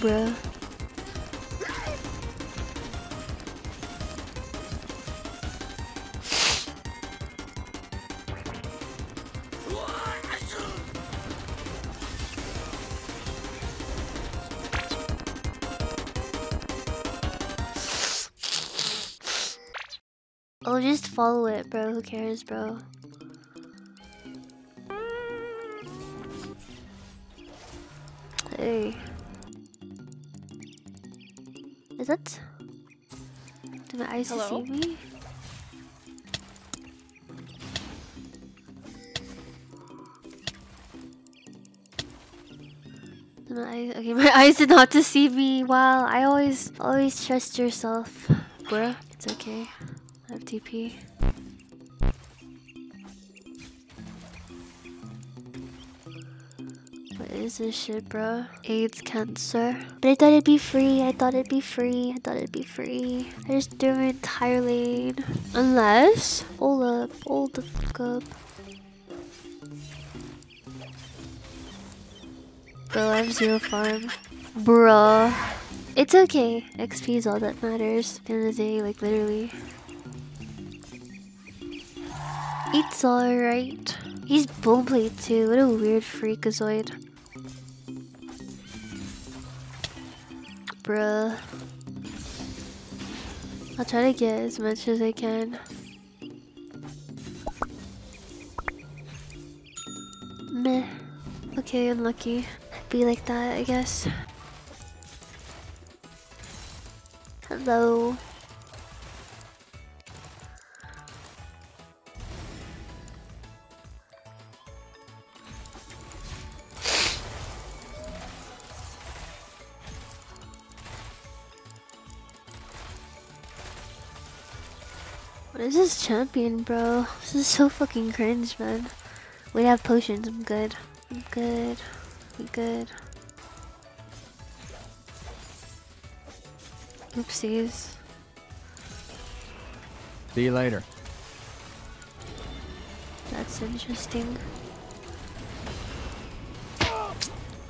bruh. Oh, just follow it, bro. Who cares, bro? Hey. Is it? Do my eyes Hello? deceive me? My eyes... Okay, my eyes did not deceive me. Wow, I always, always trust yourself, bruh. It's okay. I is this shit, bro? AIDS cancer. But I thought it'd be free. I thought it'd be free. I thought it'd be free. I just threw my entire lane. Unless. Hold up. Hold the fuck up. Bro, I have zero farm. Bruh. It's okay. XP is all that matters. End of the day, like literally. It's alright. He's bullblade too. What a weird freakazoid. Bruh. I'll try to get as much as I can. Meh. Okay, unlucky. Be like that, I guess. Hello. What is is champion, bro? This is so fucking cringe, man. We have potions. I'm good. I'm good. We good. Oopsies. See you later. That's interesting.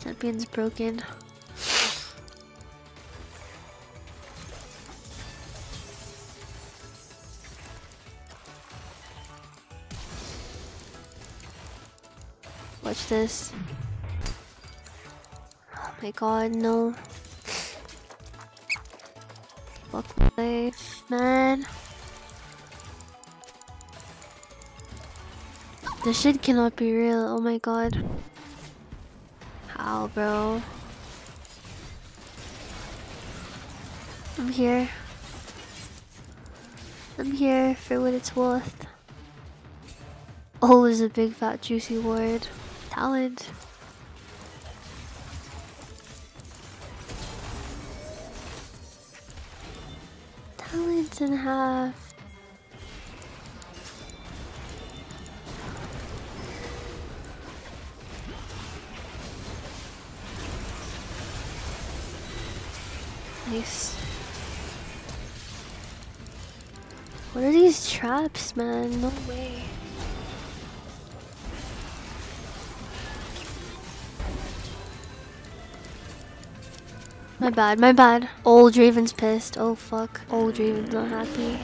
Champion's broken. Watch this. Oh my god, no. Fuck life, man. This shit cannot be real. Oh my god. How, bro? I'm here. I'm here for what it's worth. It's a big fat juicy word. Talent. Talent and half. Nice. What are these traps, man? No way. My bad, my bad. Old Draven's pissed. Oh fuck. Old Draven's not happy.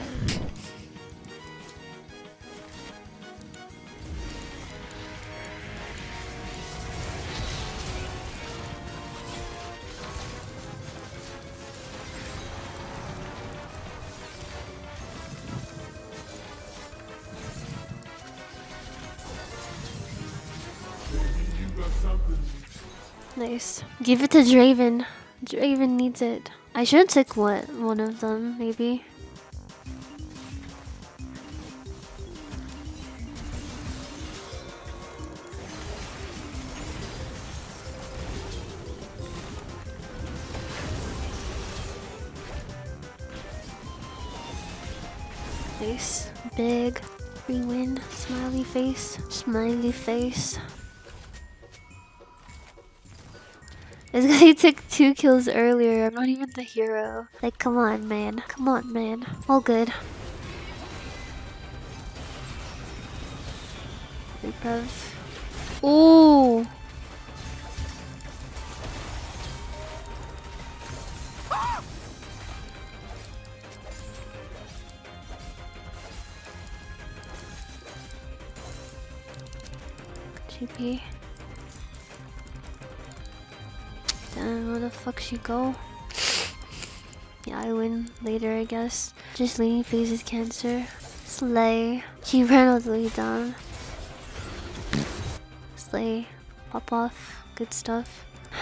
Nice. Give it to Draven. Draven needs it. I should take what one of them, maybe. Nice. Big. Free win. Smiley face. Smiley face. He took two kills earlier. I'm not even the hero. Like, come on, man. Come on, man. All good. Ooh! GP. The fuck she go? Yeah, I win later, I guess. Just leading phases cancer. Slay. She ran all the way down. Slay. Pop off. Good stuff.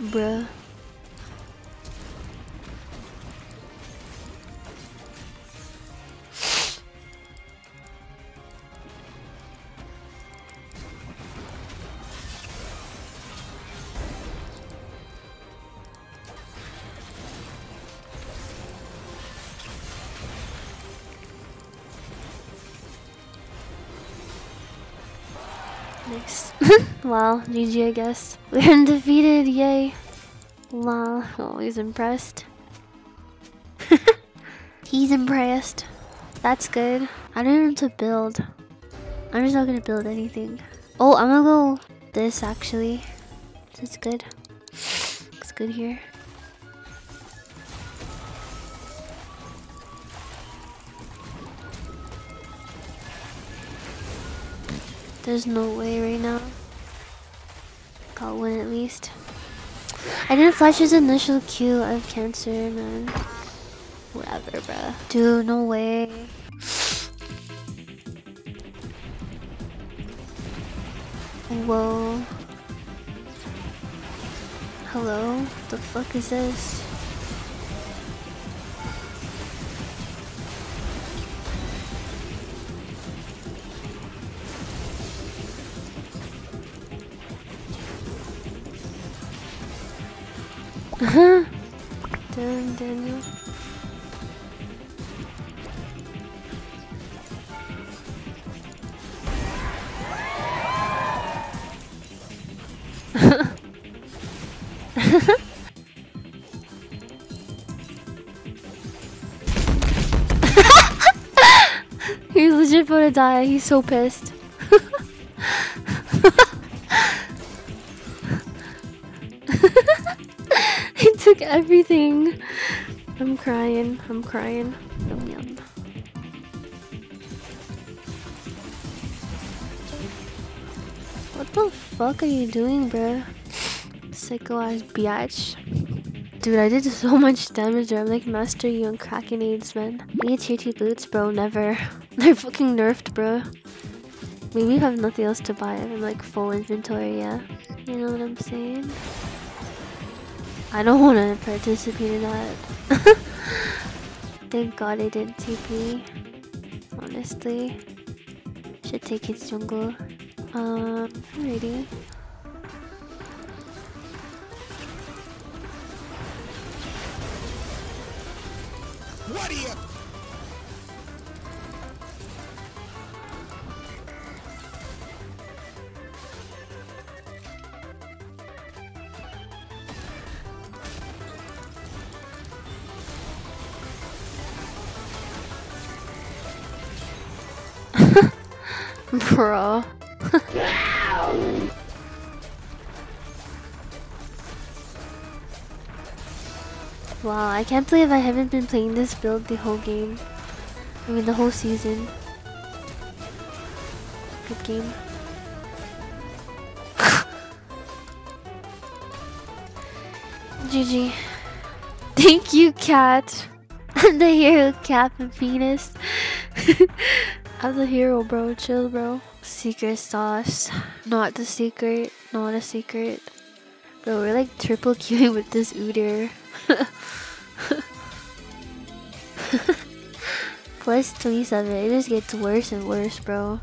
Bruh. Nice. wow, GG I guess. We're undefeated, yay. Wow, always impressed. He's impressed. That's good. I don't know to build. I'm just not gonna build anything. Oh, I'm gonna go this actually. This is good. Looks good here. There's no way right now. Got one at least. I didn't flash his initial Q. I have cancer, man. Whatever, bruh. Dude, no way. Whoa. Hello? What The fuck is this? Legit gonna die. He's so pissed. he took everything. I'm crying. I'm crying. Yum yum. What the fuck are you doing, bruh? Psycho ass biatch. Dude, I did so much damage. I'm like Master Yi on Kraken AIDS, man. Me tier 2 boots, bro, never. They're fucking nerfed, bro. You have nothing else to buy. I'm like full inventory, yeah. You know what I'm saying? I don't want to participate in that. Thank god I didn't TP. Honestly. Should take his jungle. Um, alrighty. What are you? Bro. wow, I can't believe I haven't been playing this build the whole game. I mean, the whole season. Good game. GG. Thank you, cat. I'm the hero, Cap and Penis. I'm the hero, bro. Chill, bro. Secret sauce. Not the secret. Not a secret. Bro, we're like triple queuing with this Udyr. Plus 27. It just gets worse and worse, bro.